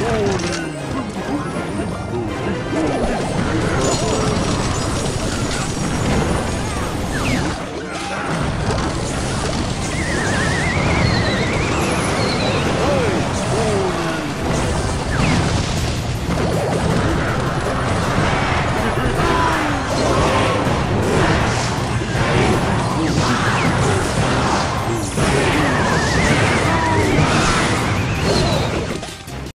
Oh,